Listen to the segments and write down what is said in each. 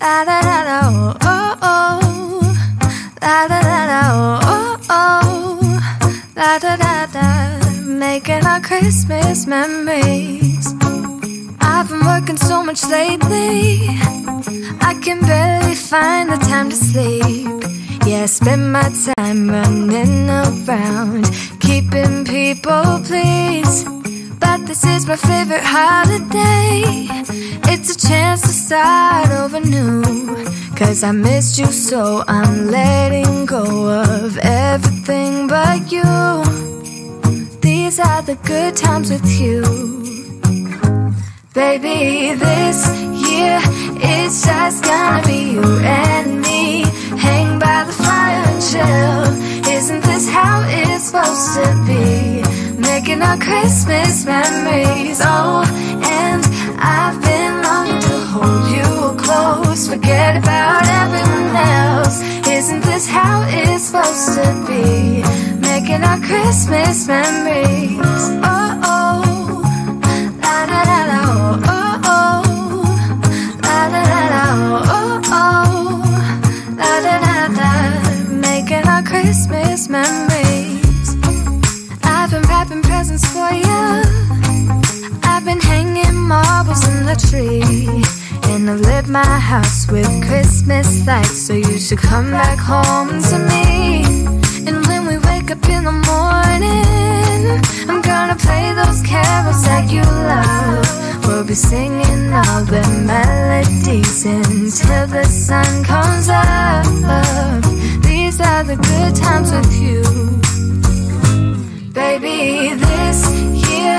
La da da da oh oh oh. La da da da oh oh oh. La da da da. Making our Christmas memories. I've been working so much lately. I can barely find the time to sleep. Yeah, I spend my time running around, keeping people pleased. But this is my favorite holiday. It's a chance to start over new. Cause I missed you, so I'm letting go of everything but you. These are the good times with you. Baby, this year it's just gonna be you and me. Hang by the fire and chill. Isn't this how it's supposed to be? Making our Christmas memories. Oh, and I've been longing to hold you close. Forget about everyone else. Isn't this how it's supposed to be? Making our Christmas memories. Oh, oh. La da da da oh oh oh. La da da da oh oh. La da da da. Making our Christmas memories. For you. I've been hanging marbles in the tree. And I've lit my house with Christmas lights. So you should come back home to me. And when we wake up in the morning, I'm gonna play those carols that you love. We'll be singing all the melodies until the sun comes up. These are the good times with you. Baby, this year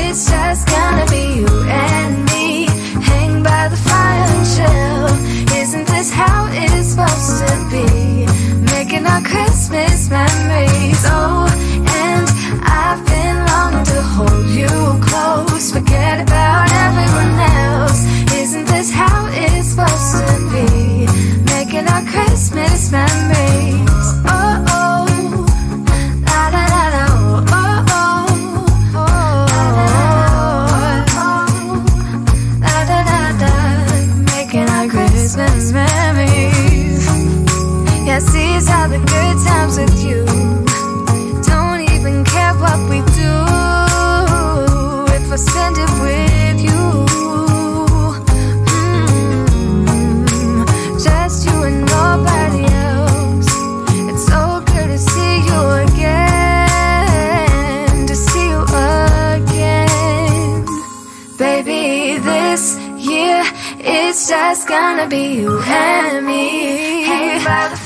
it's just gonna be you and me. Hang by the fire and chill. Isn't this how it's supposed to be? Making our Christmas memories. Oh, Are the good times with you. Don't even care what we do. If I spend it with you. Mm, Just you and nobody else. It's so good to see you again, to see you again. Baby, this year it's just gonna be you and me. By the